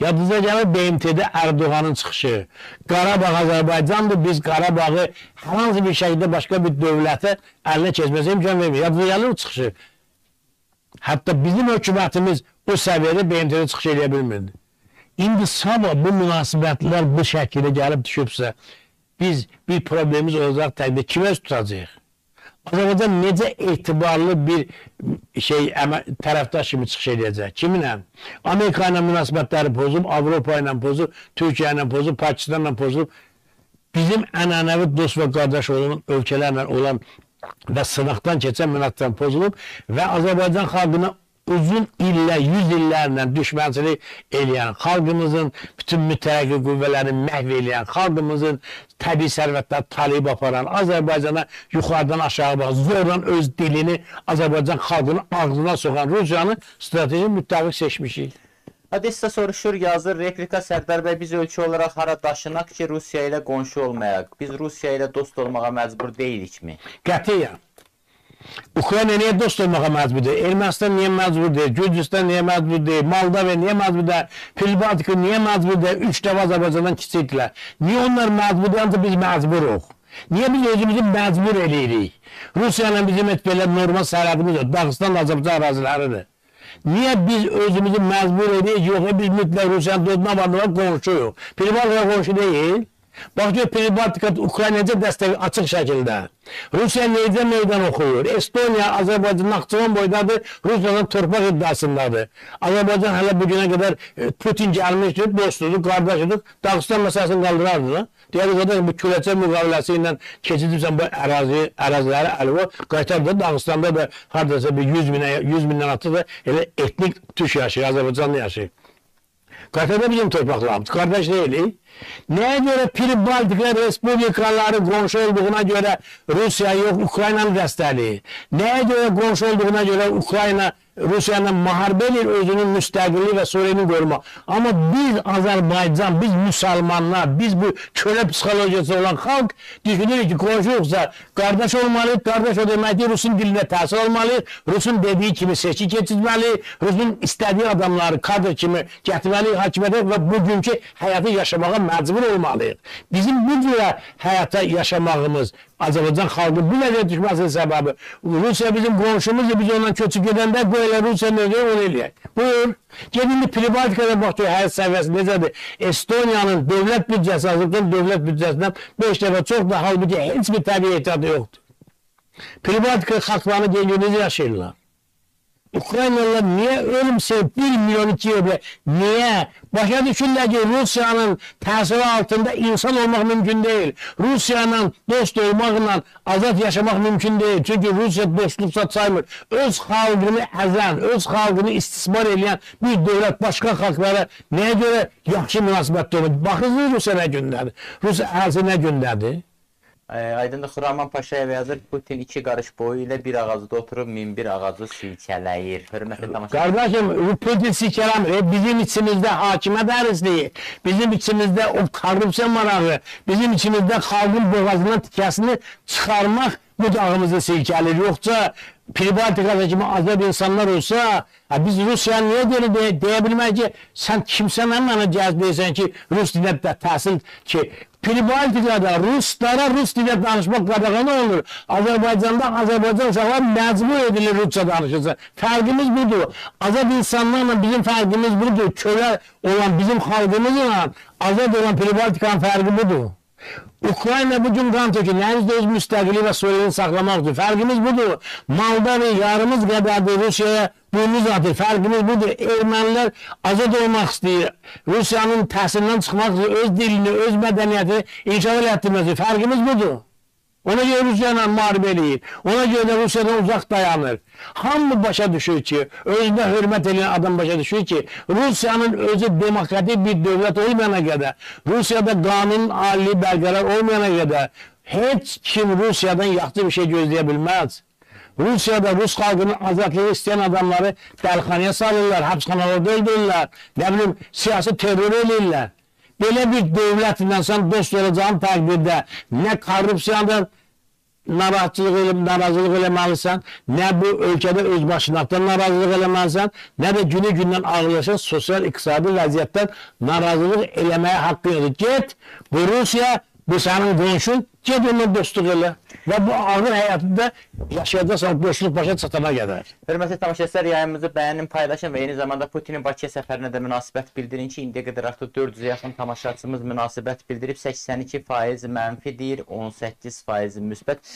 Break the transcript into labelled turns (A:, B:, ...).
A: Yadınıza gəlir BMT-də Erdoğanın çıxışı. Qarabağ Azərbaycandır, biz Qarabağı hər hansı bir şəkildə başqa bir dövlətə əlinə keçməsə imkan vermir. Yadınıza gəlir o çıxışı. Hətta bizim hökumətimiz o səviyyədə BMT-də çıxış edə bilmirdi. İndi sabah bu münasibətlər bu şəkildə gəlib düşübsə, biz bir problemimiz olacaq təqdirdə kimə tutacağıq? Azərbaycan necə etibarlı bir şey tərəfdaş kimi çıxış edəcək? Kiminlə? Amerika ilə münasibətləri pozub, Avropa ilə pozub, Türkiyə ilə pozub, Pakistanla pozub. Bizim ənənəvi dost və qardaş olan ölkələrlə olan və sınaqdan keçən münasibətlər pozulub və Azərbaycan xalqına uzun illər, yüz illərlə düşmənçilik eləyən, xalqımızın bütün mütərəqqi qüvvələrini məhv eləyən, xalqımızın təbii sərvətlər talib aparan, Azərbaycana yuxarıdan aşağı bax, zorla öz dilini Azərbaycan xalqının ağzına soxan Rusiyanı strateji müttəfiq seçmişik.
B: Adessa soruşur, yazır, replika Sərdar bəy biz ölkə olaraq hara daşınaq ki, Rusiya ilə qonşu olmayaq. Biz Rusiya ilə dost olmağa məcbur deyilikmi?
A: Qətiyyən. Ukrayna niyə dost olmağa məcburdur? Ermənistan niyə məcbur deyil? Gürcüstan niyə məcbur deyil? Moldova niyə məcbur deyil? Filbatika niyə məcbur deyil? Üç dəfə Azərbaycandan kiçikdirlər. Niyə onlar məcbur deyil, biz məcburuq? Niyə biz özümüzü məcbur eləyirik? Rusiya ilə bizim et belə normal sərhədimiz yox. Dağıstan Azərbaycan əraziləridir. Niyə biz özümüzü məcbur edirik? Yox, biz mütləq Rusiyanın doduna varlığa qonşuyuq. Filbatika qonşu deyil. Bax gör Pribaltika Ukraynacə dəstək açıq şəkildə. Rusiya necə meydan oxuyur? Estoniya Azərbaycan Naxçıvan boydadır, Rusiyanın torpaq iddiasındadır. Azərbaycan hələ bu günə qədər e, Putin gəlmişdir, dostudur, qardaşıdır. Dağıstan məsələsini qaldırardı da. Deyəli qədər bu küləcə müqaviləsi ilə keçidirsən bu ərazi, əraziləri əlva qaytar da Dağıstanda da hardasa bir 100 minə 100 mindən artıq da elə etnik türk yaşayır, Azərbaycanlı yaşayır. Qatarda bizim torpaqlarımız, qardaş deyilik. Nəyə görə Pribaltika respublikaları qonşu olduğuna görə Rusiya yox, Ukraynanı dəstəkləyir? Nəyə görə qonşu olduğuna görə Ukrayna Rusiya ilə müharibə edir özünün müstəqilliyi və suverenini qorumaq. Amma biz Azərbaycan, biz müsəlmanlar, biz bu kölə psixologiyası olan xalq düşünürük ki, qonşuyuqsa qardaş olmalıyıq, qardaş o deməkdir, Rusun dilində təhsil olmalıyıq, Rusun dediyi kimi seçki keçirməliyik, Rusun istədiyi adamları kadr kimi gətirməliyik hakimiyyətə və bugünkü həyatı yaşamağa məcbur olmalıyıq. Bizim bu cürə həyata yaşamağımız Azərbaycan xalqı bu vəziyyət düşməsinin səbəbi Rusiya bizim qonşumuzdur, biz ondan köçüb gedəndə elə Rusiya necə onu eləyək. Buyur. Gedin Privatikada baxıyor həyat səviyyəsi necədir? Estoniyanın dövlət büdcəsi, Azərbaycan dövlət büdcəsindən 5 dəfə çox da halbuki heç bir təbii ehtiyatı yoxdur. Privatika xalqlarını gecə yaşayırlar. Ukraynalılar niyə ölümsüz 1 milyon 2 evrə? Niyə? Başa düşürlər ki, Rusiyanın təsiri altında insan olmaq mümkün deyil. Rusiyanın dost olmaqla azad yaşamaq mümkün deyil. Çünki Rusiya dostluqsa saymır. Öz xalqını əzən, öz xalqını istismar edən bir dövlət başqa xalqlara nəyə görə yaxşı münasibətdə olur? Baxın Rusiya nə gündədir? Rusiya ərazi nə gündədir?
B: Aydındır Xuraman Paşayev yazır Putin iki qarış boyu ilə bir ağacda oturub min bir ağacı silkələyir. Hörmətli tamaşaçılar.
A: Kardeşim Putin silkelemir. E, bizim içimizde hakime dersliği, bizim içimizde o korrupsiyon marağı, bizim içimizde halkın boğazından tikəsini çıxarmaq bu dağımızı silkelir. Yoksa Pribaltikada kimi azad insanlar olsa, ha, biz Rusya niye deyir de, deyə bilmək ki, sən kimsən mənə edirsən ki, Rus dilində təhsil ki, Pribaltikada Ruslara Rus dilində danışmaq qadağan olur. Azərbaycanda Azərbaycan uşaqlar məcbur edilir Rusça danışırsa. Fərqimiz budur. Azad insanlarla bizim fərqimiz budur. Kölə olan bizim xalqımızla azad olan Pribaltikanın fərqi budur. Ukrayna bu gün qan. Yalnız öz müstəqilliyi və suverenliyi saxlamaqdır. Fərqimiz budur. Moldova yarımız qədərdir Rusiyaya burnuz atır. Fərqimiz budur. Ermənilər azad olmaq istəyir. Rusiyanın təsirindən çıxmaq istəyir. Öz dilini, öz mədəniyyətini inkişaf etdirməsi. Fərqimiz budur. Ona görə Rusiya ilə müharibə eləyir. Ona görə də Rusiyadan uzaq dayanır. Hamı başa düşür ki, özünə hörmət edən adam başa düşür ki, Rusiyanın özü demokratik bir dövlət olmayana qədər, Rusiyada qanun ali bərqərar olmayana qədər heç kim Rusiyadan yaxşı bir şey gözləyə bilməz. Rusiyada Rus xalqının azadlığı istəyən adamları dəlxanaya salırlar, həbsxanalarda öldürürlər, nə bilim, siyasi terror eləyirlər. Belə bir dövlətlə sən dost olacağın təqdirdə nə korrupsiyadır, narahatçılıq elə, narazılıq eləməlisən, nə bu ölkədə özbaşınlıqdan narazılıq eləməlisən, nə də günü-gündən ağırlaşan sosial-iqtisadi vəziyyətdən narazılıq eləməyə haqqın yoxdur. Get, bu Rusiya, bu sənin qonşun, get onunla dostluq elə. Və bu ağır həyatında yaşayacaqsan boşluq başa çatana qədər.
B: Hörmətli tamaşaçılar, yayımımızı bəyənin, paylaşın və eyni zamanda Putinin Bakıya səfərinə də münasibət bildirin ki, indiyə qədər artıq 400-ə yaxın tamaşaçımız münasibət bildirib, 82% mənfi deyir, 18% müsbət.